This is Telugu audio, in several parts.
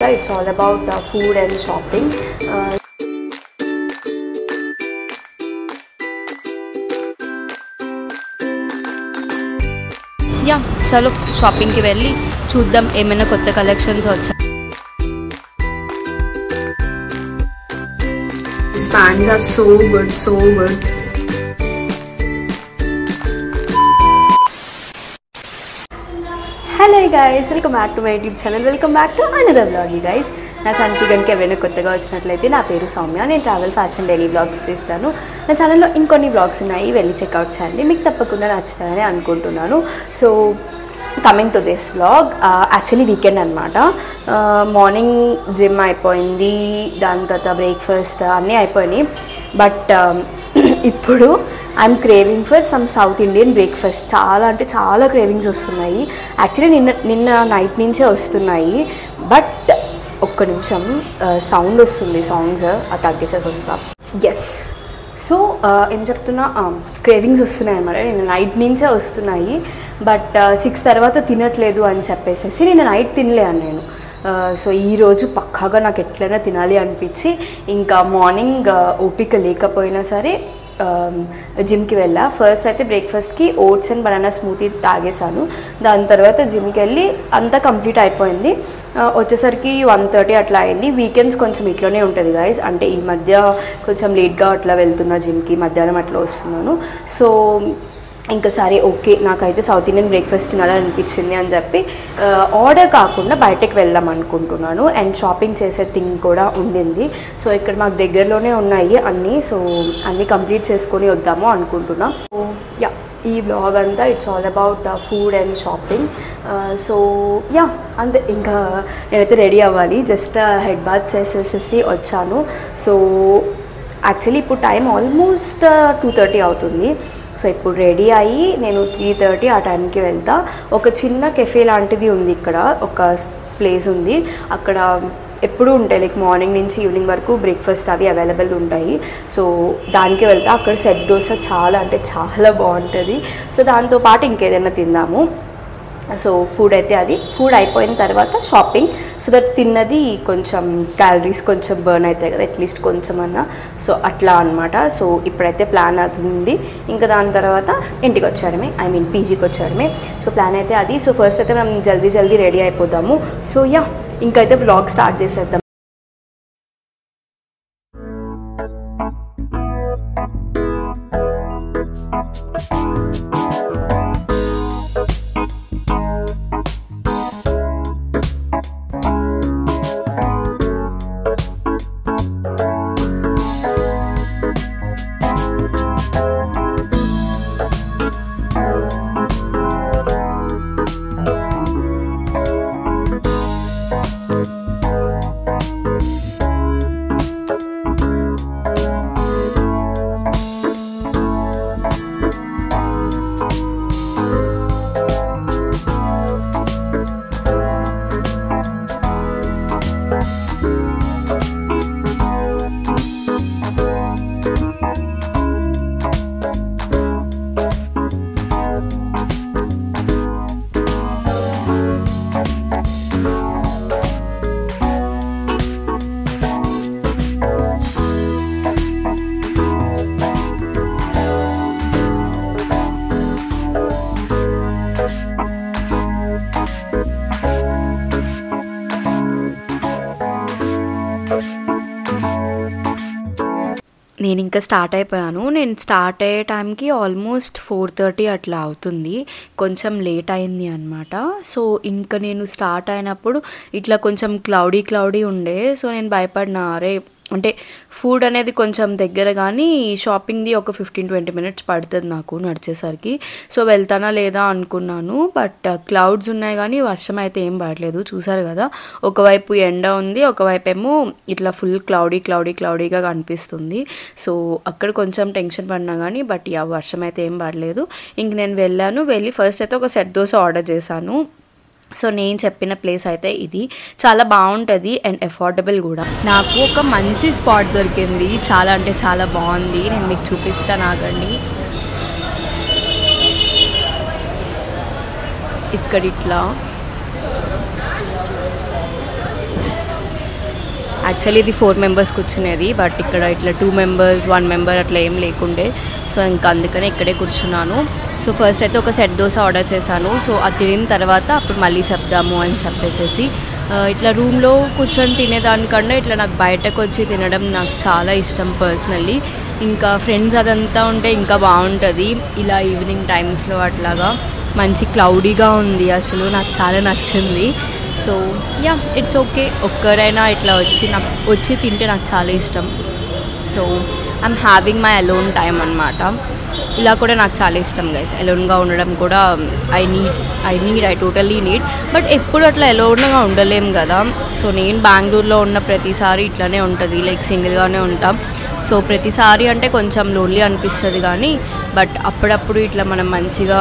It's all about uh, food and shopping. Uh, yeah చలో షాపింగ్కి వెళ్ళి చూద్దాం ఏమైనా కొత్త కలెక్షన్స్ వచ్చా these fans are so good, so good. guys welcome back to my YouTube channel welcome back to another blog ఈ గైస్ నా ఛానల్కి కనుక ఎవరైనా కొత్తగా వచ్చినట్లయితే నా పేరు సౌమ్య. నేను ట్రావెల్ ఫ్యాషన్ డైలీ బ్లాగ్స్ తీస్తాను నా ఛానల్లో ఇంకొన్ని బ్లాగ్స్ ఉన్నాయి. వెళ్ళి చెక్అవుట్ చేయండి. మీకు తప్పకుండా నచ్చుతాయని అనుకుంటున్నాను. So coming to this vlog actually weekend అనమాట మార్నింగ్ జిమ్ అయిపోయింది. దాని తర్వాత బ్రేక్ఫాస్ట్ అన్నీ అయిపోయినాయి. బట్ um, ఇప్పుడు I'm craving for some South Indian breakfast చాలా అంటే చాలా క్రేవింగ్స్ వస్తున్నాయి. యాక్చువల్లీ నిన్న నిన్న నైట్ నుంచే వస్తున్నాయి. బట్ ఒక్క నిమిషం సౌండ్ వస్తుంది సాంగ్స్ అది తగ్గించక వస్తా. ఎస్ సో ఏం చెప్తున్నా? క్రేవింగ్స్ వస్తున్నాయి అన్నమాట. నేను నైట్ నుంచే వస్తున్నాయి. బట్ సిక్స్ తర్వాత తినట్లేదు అని చెప్పేసి నేను నైట్ తినలేను నేను. సో ఈరోజు పక్కాగా నాకు ఎట్లయినా తినాలి అనిపించి ఇంకా మార్నింగ్ ఓపిక లేకపోయినా సరే Um, జిమ్కి వెళ్ళా. ఫస్ట్ అయితే బ్రేక్ఫాస్ట్కి ఓట్స్ అండ్ బనానా స్మూతీ తాగేశాను. దాని తర్వాత జిమ్కి వెళ్ళి అంతా కంప్లీట్ అయిపోయింది. వచ్చేసరికి వన్ థర్టీ అట్లా అయింది. వీకెండ్స్ కొంచెం ఇట్లనే ఉంటుంది గాయస్ అంటే ఈ మధ్య కొంచెం లేట్గా అట్లా వెళ్తున్నా జిమ్కి మధ్యాహ్నం అట్లా వస్తున్నాను. సో ఇంకా సరే ఓకే నాకైతే సౌత్ ఇండియన్ బ్రేక్ఫాస్ట్ తినాలని అనిపించింది అని చెప్పి uh, ఆర్డర్ కాకుండా బయటకు వెళ్దాం అనుకుంటున్నాను. అండ్ షాపింగ్ చేసే థింగ్ కూడా ఉండింది. సో ఇక్కడ మాకు దగ్గరలోనే ఉన్నాయి అన్నీ. సో అన్నీ కంప్లీట్ చేసుకొని వద్దాము అనుకుంటున్నాం. సో యా ఈ బ్లాగ్ అంతా it's all about food and shopping so yeah అంతే ఇంకా నేనైతే రెడీ అవ్వాలి. జస్ట్ హెడ్ బాత్ చేసేసేసి వచ్చాను. సో యాక్చువల్లీ ఇప్పుడు టైం ఆల్మోస్ట్ టూ థర్టీ అవుతుంది. సో ఇప్పుడు రెడీ అయ్యి నేను త్రీ థర్టీ ఆ టైంకి వెళ్తా. ఒక చిన్న కెఫే లాంటిది ఉంది ఇక్కడ ఒక ప్లేస్ ఉంది. అక్కడ ఎప్పుడూ ఉంటాయి లైక్ మార్నింగ్ నుంచి ఈవినింగ్ వరకు బ్రేక్ఫాస్ట్ అవి అవైలబుల్ ఉంటాయి. సో దానికి వెళ్తా. అక్కడ సెట్ దోశ చాలా అంటే చాలా బాగుంటుంది. సో దాంతోపాటు ఇంకేదైనా తిందాము. సో ఫుడ్ అయితే అది. ఫుడ్ అయిపోయిన తర్వాత షాపింగ్ సో దట్ తిన్నది కొంచెం క్యాలరీస్ కొంచెం బర్న్ అవుతాయి కదా అట్లీస్ట్ కొంచెం అన్నా సో అట్లా అనమాట సో ఇప్పుడైతే ప్లాన్ అది ఉంది. ఇంకా దాని తర్వాత ఇంటికి వచ్చారమే. ఐ మీన్ పీజీకి వచ్చారమే. సో ప్లాన్ అయితే అది. సో ఫస్ట్ అయితే మనం జల్దీ జల్దీ రెడీ అయిపోదాము. సో యా ఇంకైతే బ్లాగ్ స్టార్ట్ చేసేద్దాం. నేను ఇంకా స్టార్ట్ అయిపోయాను. నేను స్టార్ట్ అయ్యే టైంకి ఆల్మోస్ట్ ఫోర్ థర్టీ అట్లా అవుతుంది. కొంచెం లేట్ అయింది అనమాట సో ఇంకా నేను స్టార్ట్ అయినప్పుడు ఇట్లా కొంచెం క్లౌడీ క్లౌడీ ఉండే. సో నేను భయపడినా అరే అంటే ఫుడ్ అనేది కొంచెం దగ్గర కానీ షాపింగ్ది ఒక ఫిఫ్టీన్ ట్వంటీ మినిట్స్ పడుతుంది నాకు నడిచేసరికి. సో వెళ్తానా లేదా అనుకున్నాను. బట్ క్లౌడ్స్ uh, ఉన్నాయి కానీ వర్షం అయితే ఏం పడలేదు చూసారు కదా ఒకవైపు ఎండ ఉంది ఒకవైపు ఏమో ఇట్లా ఫుల్ క్లౌడీ క్లౌడీ క్లౌడీగా కనిపిస్తుంది. సో అక్కడ కొంచెం టెన్షన్ పడినా కానీ బట్ యా వర్షం అయితే ఏం పడలేదు. ఇంక నేను వెళ్ళాను. వెళ్ళి ఫస్ట్ అయితే ఒక సెట్ దోశ ఆర్డర్ చేశాను. సో నేను చెప్పిన ప్లేస్ అయితే ఇది. చాలా బాగుంటుంది అండ్ అఫోర్డబుల్ కూడా. నాకు ఒక మంచి స్పాట్ దొరికింది. చాలా అంటే చాలా బాగుంది. నేను మీకు చూపిస్తాను ఆగండి ఇక్కడ ఇట్లా యాక్చువల్లీ ఇది ఫోర్ మెంబర్స్ కూర్చునేది బట్ ఇక్కడ ఇట్లా టూ మెంబర్స్ వన్ మెంబర్ అట్లా ఏం లేకుండే. సో ఇంకా అందుకనే ఇక్కడే కూర్చున్నాను. సో ఫస్ట్ అయితే ఒక సెట్ దోశ ఆర్డర్ చేశాను. సో అది తినిన తర్వాత అప్పుడు మళ్ళీ చెప్దాము అని చెప్పేసేసి ఇట్లా రూమ్లో కూర్చొని తినేదానికన్నా ఇట్లా నాకు బయటకు వచ్చి తినడం నాకు చాలా ఇష్టం పర్సనల్లీ ఇంకా ఫ్రెండ్స్ అదంతా ఉంటే ఇంకా బాగుంటుంది. ఇలా ఈవినింగ్ టైమ్స్లో అట్లాగా మంచి క్లౌడీగా ఉంది. అసలు నాకు చాలా నచ్చింది. సో యా ఇట్స్ ఓకే ఒక్కరైనా ఇట్లా వచ్చి నాకు వచ్చి తింటే నాకు చాలా ఇష్టం. So I'm having my alone time అనమాట ఇలా కూడా నాకు చాలా ఇష్టం గైస్ ఎలోన్గా ఉండడం కూడా I need I need I totally need but ఎప్పుడు అట్లా ఎలోన్గా ఉండలేం కదా. సో నేను బెంగళూరులో ఉన్న ప్రతిసారి ఇట్లానే ఉంటుంది. లైక్ సింగిల్గానే ఉంటాం. సో ప్రతిసారి అంటే కొంచెం లోన్లీ అనిపిస్తుంది కానీ బట్ అప్పుడప్పుడు ఇట్లా మనం మంచిగా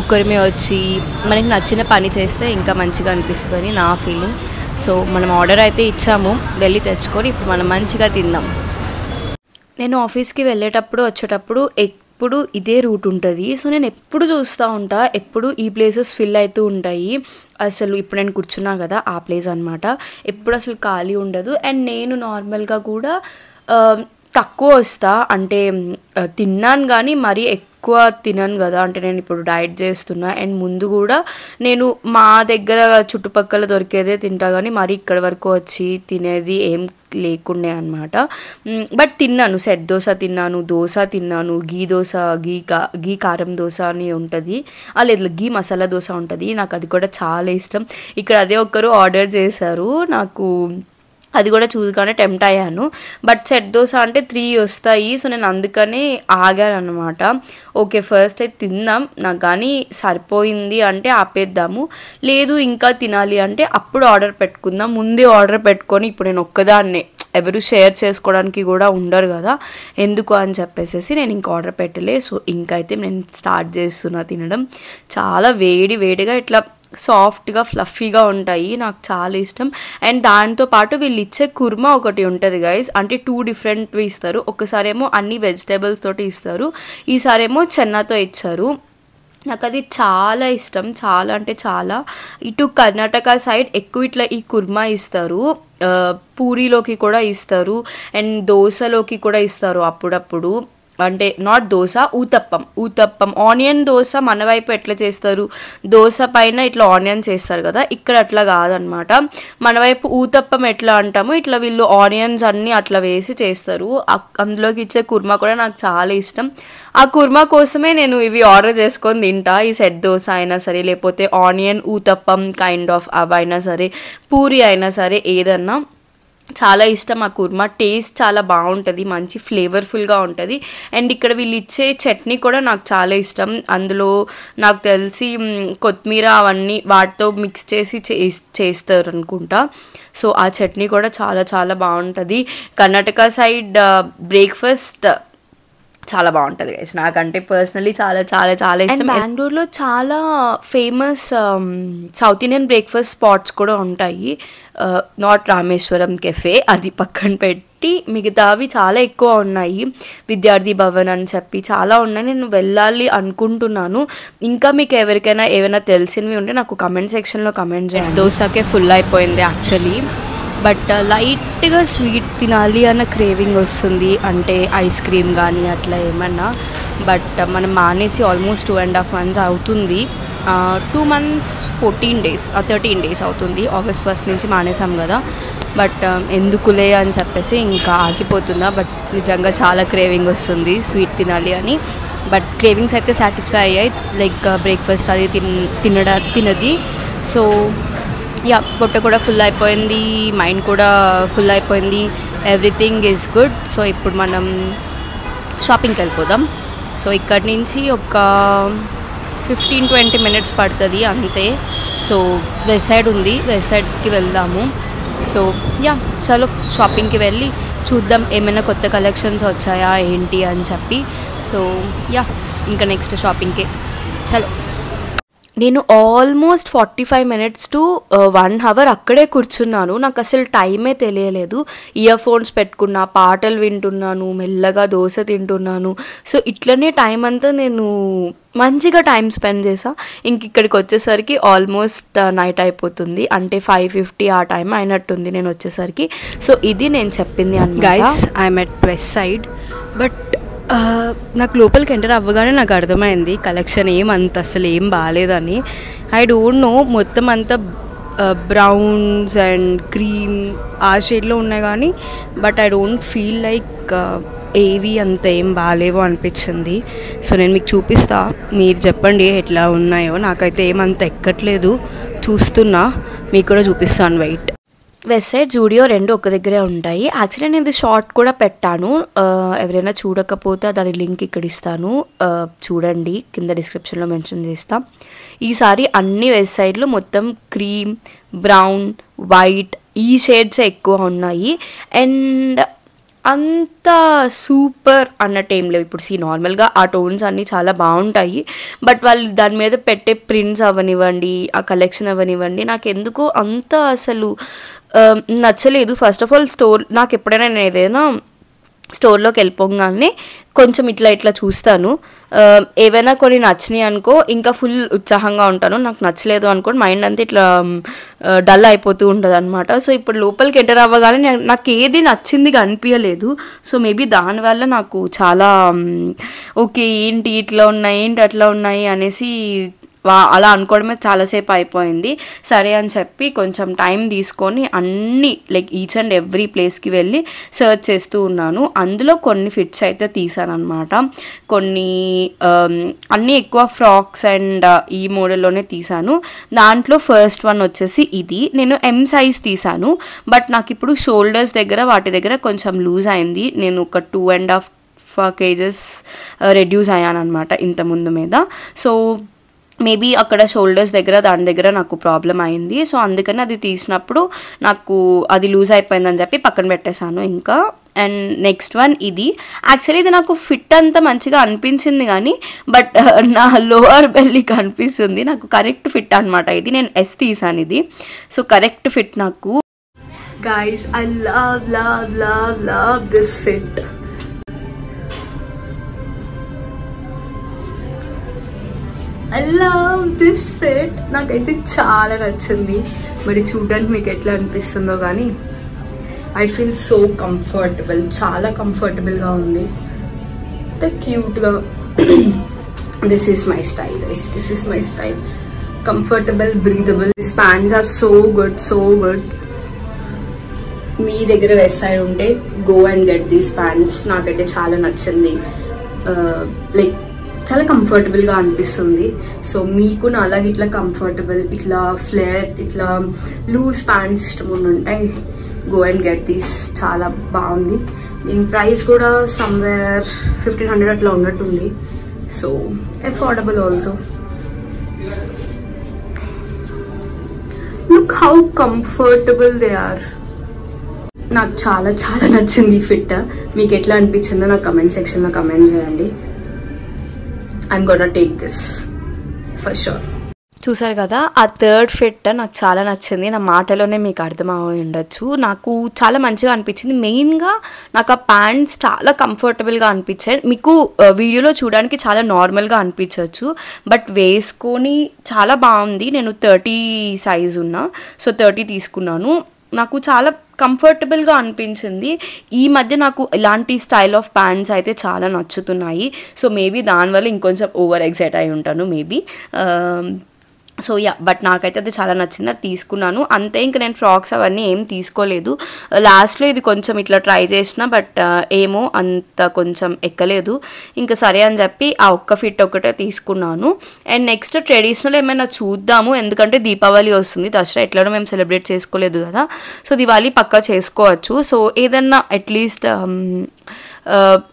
ఒక్కరిమే వచ్చి మనకి నచ్చిన పని చేస్తే ఇంకా మంచిగా అనిపిస్తుంది అని నా ఫీలింగ్ సో మనం ఆర్డర్ అయితే ఇచ్చాము వెళ్ళి తెచ్చుకొని ఇప్పుడు మనం మంచిగా తిందాం. నేను ఆఫీస్కి వెళ్ళేటప్పుడు వచ్చేటప్పుడు ఎప్పుడు ఇదే రూట్ ఉంటుంది. సో నేను ఎప్పుడు చూస్తూ ఉంటా ఎప్పుడు ఈ ప్లేసెస్ ఫిల్ అవుతూ ఉంటాయి. అసలు ఇప్పుడు నేను కూర్చున్నా కదా ఆ ప్లేస్ అనమాట ఎప్పుడు అసలు ఖాళీ ఉండదు. అండ్ నేను నార్మల్గా కూడా తక్కువ వస్తా అంటే తిన్నాను కానీ మరీ ఎక్కువ తినను కదా. అంటే నేను ఇప్పుడు డైట్ చేస్తున్నా. అండ్ ముందు కూడా నేను మా దగ్గర చుట్టుపక్కల దొరికేదే తింటా కానీ మరి ఇక్కడ వరకు వచ్చి తినేది ఏం లేకుండే అనమాట బట్ తిన్నాను. సెట్ దోశ తిన్నాను దోశ తిన్నాను గీ దోశ గీ కా గీ కారం దోశ అని ఉంటుంది. లేదు గీ మసాలా దోశ ఉంటుంది. నాకు అది కూడా చాలా ఇష్టం. ఇక్కడ అదే ఒక్కరు ఆర్డర్ చేశారు. నాకు అది కూడా చూసుగానే టెంప్ట్ అయ్యాను. బట్ సెట్ దోశ అంటే త్రీ వస్తాయి. సో నేను అందుకనే ఆగాను అనమాట ఓకే ఫస్ట్ అయితే తిందాం. నాకు కానీ సరిపోయింది అంటే ఆపేద్దాము. లేదు ఇంకా తినాలి అంటే అప్పుడు ఆర్డర్ పెట్టుకుందాం. ముందే ఆర్డర్ పెట్టుకొని ఇప్పుడు నేను ఒక్కదాన్నే. ఎవరు షేర్ చేసుకోవడానికి కూడా ఉండరు కదా. ఎందుకు అని చెప్పేసి నేను ఇంకా ఆర్డర్ పెట్టలే. సో ఇంకైతే నేను స్టార్ట్ చేస్తున్నా తినడం. చాలా వేడి వేడిగా ఇట్లా సాఫ్ట్గా ఫ్లఫీగా ఉంటాయి. నాకు చాలా ఇష్టం. అండ్ దాంతో పాటు వీళ్ళు ఇచ్చే కుర్మా ఒకటి ఉంటుంది గైస్ అంటే టూ డిఫరెంట్వి ఇస్తారు. ఒకసారేమో అన్ని వెజిటేబుల్స్ తోటి ఇస్తారు. ఈసారేమో చెన్నతో ఇచ్చారు. నాకు అది చాలా ఇష్టం. చాలా అంటే చాలా. ఇటు కర్ణాటక సైడ్ ఎక్కువ ఇట్లా ఈ కుర్మా ఇస్తారు. పూరీలోకి కూడా ఇస్తారు. అండ్ దోశలోకి కూడా ఇస్తారు అప్పుడప్పుడు. అంటే నాట్ దోశ ఊతప్పం. ఊతప్పం. ఆనియన్ దోశ మన వైపు ఎట్లా చేస్తారు? దోశ పైన ఇట్లా ఆనియన్స్ వేస్తారు కదా? ఇక్కడ అట్లా కాదనమాట మన వైపు ఊతప్పం ఎట్లా అంటామో ఇట్లా వీళ్ళు ఆనియన్స్ అన్నీ అట్లా వేసి చేస్తారు. అందులోకి ఇచ్చే కుర్మా కూడా నాకు చాలా ఇష్టం. ఆ కుర్మా కోసమే నేను ఇవి ఆర్డర్ చేసుకొని తింటా. ఈ సెట్ దోశ అయినా సరే లేకపోతే ఆనియన్ ఊతప్పం కైండ్ ఆఫ్ అవైనా సరే పూరి అయినా సరే ఏదన్నా. చాలా ఇష్టం ఆ కుర్మా. టేస్ట్ చాలా బాగుంటుంది మంచి ఫ్లేవర్ఫుల్గా ఉంటుంది. అండ్ ఇక్కడ వీళ్ళు ఇచ్చే చట్నీ కూడా నాకు చాలా ఇష్టం. అందులో నాకు తెలిసి కొత్తిమీర అవన్నీ వాటితో మిక్స్ చేసి చేస్- చేస్తారు అనుకుంటా సో ఆ చట్నీ కూడా చాలా చాలా బాగుంటుంది. కర్ణాటక సైడ్ బ్రేక్ఫాస్ట్ చాలా బాగుంటుంది గైస్ నాకంటే పర్సనలీ చాలా చాలా చాలా ఇష్టం. బెంగళూరులో చాలా famous South Indian breakfast spots కూడా ఉంటాయి. నాట్ రామేశ్వరం కెఫే అది పక్కన పెట్టి మిగతావి చాలా ఎక్కువ ఉన్నాయి. విద్యార్థి భవన్ అని చెప్పి చాలా ఉన్నాయి. నేను వెళ్ళాలి అనుకుంటున్నాను. ఇంకా మీకు ఎవరికైనా ఏమైనా తెలిసినవి ఉంటే నాకు కమెంట్ సెక్షన్లో కమెంట్ చేయండి. దోశకే ఫుల్ అయిపోయింది యాక్చువల్లీ బట్ లైట్గా స్వీట్ తినాలి అన్న క్రేవింగ్ వస్తుంది. అంటే ఐస్ క్రీమ్ కానీ అట్లా ఏమన్నా. బట్ మనం మానేసి almost two and half months అవుతుంది. Two months fourteen days thirteen days అవుతుంది. ఆగస్ట్ ఫస్ట్ నుంచి మానేసాం కదా. బట్ um, ఎందుకులే అని చెప్పేసి ఇంకా ఆగిపోతున్నా. బట్ నిజంగా చాలా క్రేవింగ్ వస్తుంది. స్వీట్ తినాలి అని. బట్ క్రేవింగ్స్ అయితే సాటిస్ఫై అయ్యాయి. లైక్ బ్రేక్ఫాస్ట్ uh, అది తిన్ తినడా తినది. సో యా పొట్ట కూడా ఫుల్ అయిపోయింది. మైండ్ కూడా ఫుల్ అయిపోయింది. ఎవ్రీథింగ్ ఈజ్ గుడ్ సో ఇప్పుడు మనం షాపింగ్కి వెళ్ళిపోదాం. సో ఇక్కడి నుంచి ఒక ఫిఫ్టీన్ ట్వంటీ మినిట్స్ పడుతుంది అంతే. సో వెస్ట్ సైడ్ ఉంది. వెస్ట్ సైడ్కి వెళ్దాము. సో యా చలో షాపింగ్కి వెళ్ళి చూద్దాం ఏమైనా కొత్త కలెక్షన్స్ వచ్చాయా ఏంటి అని చెప్పి. సో యా ఇంకా నెక్స్ట్ షాపింగ్కి చలో. నేను almost forty five minutes to one hour అక్కడే కూర్చున్నాను. నాకు అసలు టైమే తెలియలేదు. ఇయర్ ఫోన్స్ పెట్టుకున్నా పాటలు వింటున్నాను మెల్లగా దోశ తింటున్నాను. సో ఇట్లనే టైం అంతా నేను మంచిగా టైం స్పెండ్ చేసా ఇంక ఇక్కడికి వచ్చేసరికి ఆల్మోస్ట్ నైట్ uh, అయిపోతుంది. అంటే ఫైవ్ ఫిఫ్టీ ఆ టైం అయినట్టుంది నేను వచ్చేసరికి. సో ఇది నేను చెప్పింది అని guys I'm at west side but నాకు లోపలికి ఎంటర్ అవ్వగానే నాకు అర్థమైంది కలెక్షన్ ఏం అంత అసలు ఏం బాగాలేదని. ఐ డోంట్ నో మొత్తం అంతా బ్రౌన్స్ అండ్ క్రీమ్ ఆ షేడ్లో ఉన్నాయి కానీ but I don't feel like ఏవి అంత ఏం బాగాలేవో అనిపించింది. సో నేను మీకు చూపిస్తా మీరు చెప్పండి ఎట్లా ఉన్నాయో. నాకైతే ఏమంత ఎక్కట్లేదు చూస్తున్నా మీకు కూడా చూపిస్తాను వెయిట్ వెస్ట్ సైడ్ జూడియో రెండు ఒక దగ్గరే ఉంటాయి. యాక్చువల్లీ నేను ఇది షార్ట్ కూడా పెట్టాను. ఎవరైనా చూడకపోతే దాని లింక్ ఇక్కడ ఇస్తాను. చూడండి కింద డిస్క్రిప్షన్లో మెన్షన్ చేస్తాం. ఈసారి అన్ని వెస్ట్ సైడ్లో మొత్తం క్రీమ్ బ్రౌన్ వైట్ ఈ షేడ్స్ ఎక్కువ ఉన్నాయి. అండ్ అంత సూపర్ అన్నట్టు ఏం లేవు ఇప్పుడు సీ నార్మల్గా ఆ టోన్స్ అన్నీ చాలా బాగుంటాయి. బట్ వాళ్ళు దాని మీద పెట్టే ప్రింట్స్ అవనివ్వండి ఆ కలెక్షన్ అవనివ్వండి నాకు ఎందుకో అంత అసలు నచ్చలేదు. ఫస్ట్ ఆఫ్ ఆల్ స్టోర్ నాకు ఎప్పుడైనా నేను ఏదైనా స్టోర్లోకి వెళ్ళిపోగానే కొంచెం ఇట్లా ఇట్లా చూస్తాను. Um, ఏవైనా కొన్ని నచ్చినాయి అనుకో ఇంకా ఫుల్ ఉత్సాహంగా ఉంటాను. నాకు నచ్చలేదు అనుకో మైండ్ అంతా ఇట్లా um, uh, డల్ అయిపోతూ ఉంటుంది అనమాట సో ఇప్పుడు లోపలికి ఎంటర్ అవ్వగానే నాకు ఏది నచ్చింది అనిపించలేదు సో మేబీ దానివల్ల నాకు చాలా um, ఓకే ఏంటి ఇట్లా ఉన్నాయి ఏంటి అట్లా ఉన్నాయి అనేసి వా- అలా అనుకోవడమే చాలాసేపు అయిపోయింది. సరే అని చెప్పి కొంచెం టైం తీసుకొని అన్ని లైక్ ఈచ్ అండ్ ఎవ్రీ ప్లేస్కి వెళ్ళి సర్చ్ చేస్తూ ఉన్నాను. అందులో కొన్ని ఫిట్స్ అయితే తీసాను అనమాట కొన్ని అన్నీ ఎక్కువ ఫ్రాక్స్ అండ్ ఈ మోడల్లోనే తీసాను. దాంట్లో ఫస్ట్ వన్ వచ్చేసి ఇది. నేను ఎం సైజ్ తీసాను. బట్ నాకు ఇప్పుడు షోల్డర్స్ దగ్గర వాటి దగ్గర కొంచెం లూజ్ అయింది. నేను ఒక two and half kgs reduce అయ్యాను అనమాట ఇంత ముందు మీద. సో మేబీ అక్కడ షోల్డర్స్ దగ్గర దాని దగ్గర నాకు ప్రాబ్లం అయింది. సో అందుకని అది తీసినప్పుడు నాకు అది లూజ్ అయిపోయిందని చెప్పి పక్కన పెట్టేశాను ఇంకా. అండ్ నెక్స్ట్ వన్ ఇది. యాక్చువల్లీ ఇది నాకు ఫిట్ అంతా మంచిగా అనిపించింది కానీ బట్ నా లోవర్ బెల్లి అనిపిస్తుంది నాకు కరెక్ట్ ఫిట్ అనమాట ఇది. నేను ఎస్ తీసాను ఇది. సో కరెక్ట్ ఫిట్ నాకు. Guys I love love love love this fit I love this fit నాకైతే చాలా నచ్చింది. మరి చూడడానికి మీకు ఎట్లా అనిపిస్తుందో కానీ ఐ ఫీల్ సో కంఫర్టబుల్ చాలా కంఫర్టబుల్గా ఉంది. ఎంత క్యూట్గా this is my style this is my style comfortable breathable this pants are so good so good మీ దగ్గర వెస్ట్ సైడ్ ఉంటే go and get these pants నాకైతే చాలా నచ్చింది. Uh, లైక్ చాలా కంఫర్టబుల్గా అనిపిస్తుంది. సో మీకు నా అలాగే ఇట్లా కంఫర్టబుల్ ఇట్లా ఫ్లేర్ ఇట్లా లూజ్ ప్యాంట్స్ ఇష్టం ఉంటాయి గో అండ్ గెట్ దీస్ చాలా బాగుంది. దీని ప్రైస్ కూడా సమ్వేర్ ఫిఫ్టీన్ హండ్రెడ్ అట్లా ఉన్నట్టుంది. So affordable also look how comfortable they are నాకు చాలా చాలా నచ్చింది ఈ ఫిట్ మీకు ఎట్లా అనిపించిందో నాకు కమెంట్ సెక్షన్లో కమెంట్ చేయండి. I'm gonna take this for sure చూసారు కదా ఆ థర్డ్ ఫిట్ నాకు చాలా నచ్చింది. నా మాటలోనే మీకు అర్థమై ఉండొచ్చు. నాకు చాలా మంచిగా అనిపించింది. మెయిన్గా నాకు ఆ ప్యాంట్స్ చాలా కంఫర్టబుల్గా అనిపించాయి. మీకు వీడియోలో చూడడానికి చాలా నార్మల్గా అనిపించవచ్చు బట్ వేసుకొని చాలా బాగుంది. నేను థర్టీ సైజ్ ఉన్నా. సో థర్టీ తీసుకున్నాను. నాకు చాలా కంఫర్టబుల్గా అనిపించింది. ఈ మధ్య నాకు ఇలాంటి స్టైల్ ఆఫ్ ప్యాంట్స్ అయితే చాలా నచ్చుతున్నాయి. సో మేబీ దానివల్ల ఇంకొంచెం ఓవర్ ఎగ్జైట్ అయి ఉంటాను మేబీ సో యా బట్ నాకైతే అది చాలా నచ్చింది అది తీసుకున్నాను. అంతే ఇంక నేను ఫ్రాక్స్ అవన్నీ ఏం తీసుకోలేదు. లాస్ట్లో ఇది కొంచెం ఇట్లా ట్రై చేసిన బట్ ఏమో అంత కొంచెం ఎక్కలేదు. ఇంకా సరే అని చెప్పి ఆ ఒక్క ఫిట్ ఒకటే తీసుకున్నాను. అండ్ నెక్స్ట్ ట్రెడిషనల్ ఏమైనా చూద్దాము ఎందుకంటే దీపావళి వస్తుంది దసరా ఎట్లనో మేము సెలబ్రేట్ చేసుకోలేదు కదా. సో దివాళీ పక్కా చేసుకోవచ్చు. సో ఏదన్నా అట్లీస్ట్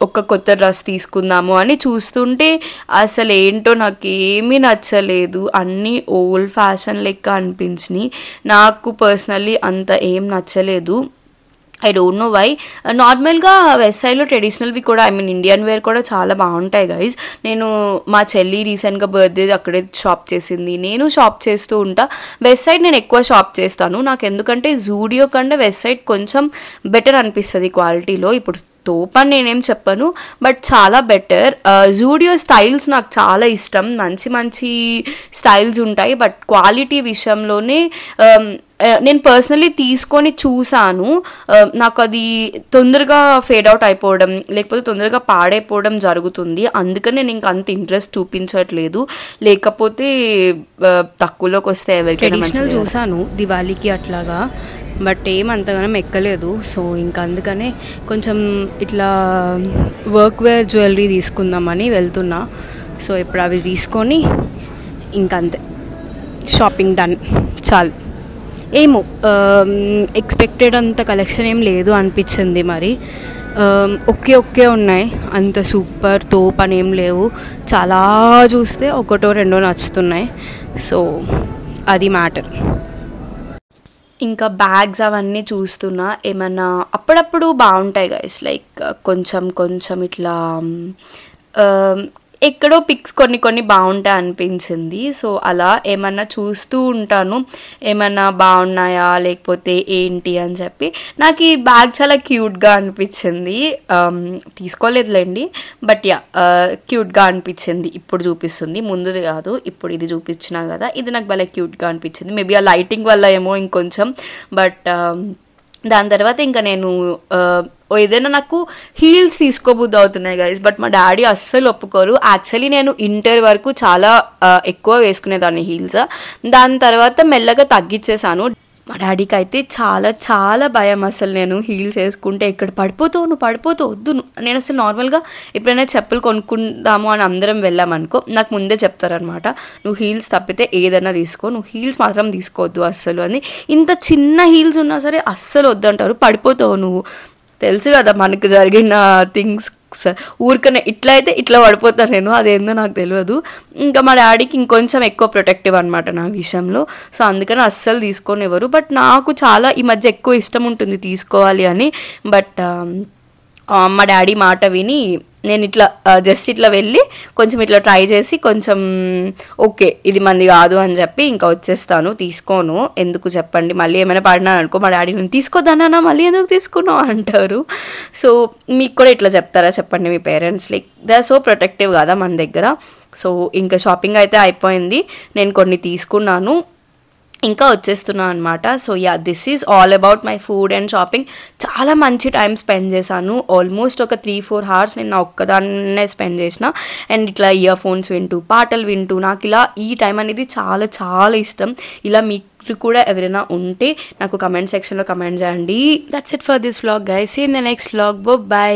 ఒక కొత్త డ్రెస్ తీసుకుందాము అని చూస్తుంటే అసలు ఏంటో నాకు ఏమీ నచ్చలేదు. అన్నీ ఓల్డ్ ఫ్యాషన్ లెక్క అనిపించినాయి. నాకు పర్సనల్లీ అంత ఏం నచ్చలేదు. ఐ డోంట్ నో వై నార్మల్గా వెస్ట్ సైడ్లో ట్రెడిషనల్వి కూడా ఐ మీన్ ఇండియన్ వేర్ కూడా చాలా బాగుంటాయి గైజ్ నేను మా చెల్లి రీసెంట్గా బర్త్డే అక్కడే షాప్ చేసింది. నేను షాప్ చేస్తూ ఉంటా. వెస్ట్ సైడ్ నేను ఎక్కువ షాప్ చేస్తాను. నాకు ఎందుకంటే జూడియో కంటే వెస్ట్ సైడ్ కొంచెం బెటర్ అనిపిస్తుంది క్వాలిటీలో ఇప్పుడు తోపు అని నేనేం చెప్పను బట్ చాలా బెటర్ జూడియో స్టైల్స్ నాకు చాలా ఇష్టం. మంచి మంచి స్టైల్స్ ఉంటాయి బట్ క్వాలిటీ విషయంలోనే నేను పర్సనలీ తీసుకొని చూసాను. uh, నాకు అది తొందరగా ఫేడ్ అవుట్ అయిపోవడం లేకపోతే తొందరగా పాడైపోవడం జరుగుతుంది. అందుకని నేను ఇంకా అంత ఇంట్రెస్ట్ చూపించట్లేదు. లేకపోతే తక్కువలోకి వస్తే ఎవరికైనా ట్రెడిషనల్. చూసాను దివాళీకి అట్లాగా. బట్ ఏం అంతగానం ఎక్కలేదు. సో ఇంకా అందుకనే కొంచెం ఇట్లా వర్క్ వేర్ జ్యువెలరీ తీసుకుందామని వెళ్తున్నా. సో ఇప్పుడు అవి తీసుకొని ఇంకంతే. Shopping done. చాలు. ఏమో ఎక్స్పెక్టెడ్ అంత కలెక్షన్ ఏం లేదు అనిపించింది మరి. ఒకే ఒకే ఉన్నాయి. అంత సూపర్ తోప్ అని ఏం లేవు. చాలా చూస్తే ఒకటో రెండో నచ్చుతున్నాయి. సో అది మ్యాటర్. ఇంకా బ్యాగ్స్ అవన్నీ చూస్తున్నా. ఏమన్నా అప్పుడప్పుడు బాగుంటాయి గైస్ లైక్ కొంచెం కొంచెం ఇట్లా ఎక్కడో పిక్స్ కొన్ని కొన్ని బాగుంటాయి అనిపించింది. సో అలా ఏమన్నా చూస్తూ ఉంటాను. ఏమన్నా బాగున్నాయా? లేకపోతే ఏంటి అని చెప్పి. నాకు ఈ బ్యాగ్ చాలా క్యూట్గా అనిపించింది. తీసుకోలేదులేండి. బట్ యా క్యూట్గా అనిపించింది. ఇప్పుడు చూపిస్తుంది. ముందుది కాదు. ఇప్పుడు ఇది చూపించినా కదా ఇది నాకు భలే క్యూట్గా అనిపించింది. మేబీ ఆ లైటింగ్ వల్ల ఏమో ఇంకొంచెం. బట్ దాని తర్వాత ఇంకా నేను ఏదైనా నాకు హీల్స్ తీసుకోబుద్ది అవుతున్నాయి గైస్ బట్ మా డాడీ అస్సలు ఒప్పుకోరు. యాక్చువల్లీ నేను ఇంటర్ వరకు చాలా ఎక్కువ వేసుకునేదాన్ని హీల్స్ దాని తర్వాత మెల్లగా తగ్గించేసాను మా డాడీకి అయితే చాలా చాలా భయం అసలు. నేను హీల్స్ వేసుకుంటే ఎక్కడ పడిపోతావు నువ్వు పడిపోతావు వద్దు నువ్వు. నేను అసలు నార్మల్గా ఎప్పుడైనా చెప్పులు కొనుక్కుందాము అని అందరం వెళ్ళామనుకో నాకు ముందే చెప్తారనమాట నువ్వు హీల్స్ తప్పితే ఏదైనా తీసుకో నువ్వు హీల్స్ మాత్రం తీసుకోవద్దు అస్సలు అని. ఇంత చిన్న హీల్స్ ఉన్నా సరే అస్సలు వద్దంటారు పడిపోతావు నువ్వు. తెలుసు కదా మనకు జరిగిన థింగ్స్ ఊరికనే ఇట్లా అయితే ఇట్లా పడిపోతాను నేను అదేందో నాకు తెలియదు ఇంకా మా డాడీకి ఇంకొంచెం ఎక్కువ ప్రొటెక్టివ్ అనమాట నా విషయంలో. సో అందుకని అస్సలు తీసుకొని ఎవరు. బట్ నాకు చాలా ఈ మధ్య ఎక్కువ ఇష్టం ఉంటుంది తీసుకోవాలి అని. బట్ మా డాడీ మాట విని నేను ఇట్లా జస్ట్ ఇట్లా వెళ్ళి కొంచెం ఇట్లా ట్రై చేసి కొంచెం ఓకే ఇది మంది కాదు అని చెప్పి ఇంకా వచ్చేస్తాను తీసుకోను. ఎందుకు చెప్పండి? మళ్ళీ ఏమైనా పడినా అనుకో మా డాడీ నేను తీసుకోదానా మళ్ళీ ఎందుకు తీసుకున్నావు? అంటారు. సో మీకు కూడా ఇట్లా చెప్తారా? చెప్పండి మీ parents like they are so protective కదా మన దగ్గర. సో ఇంకా షాపింగ్ అయితే అయిపోయింది. నేను కొన్ని తీసుకున్నాను. ఇంకా వచ్చేస్తున్నాను అనమాట so yeah this is all about my food and shopping చాలా మంచి టైం స్పెండ్ చేశాను. ఆల్మోస్ట్ ఒక త్రీ ఫోర్ అవర్స్ నేను నా ఒక్కదాన్నే స్పెండ్ చేసిన. అండ్ ఇట్లా ఇయర్ ఫోన్స్ వింటూ పాటలు వింటూ నాకు ఇలా ఈ టైం అనేది చాలా చాలా ఇష్టం. ఇలా మీకు కూడా ఎవరైనా ఉంటే నాకు కమెంట్ సెక్షన్లో కమెంట్ చేయండి. That's it for this vlog guys in the next vlog బో బై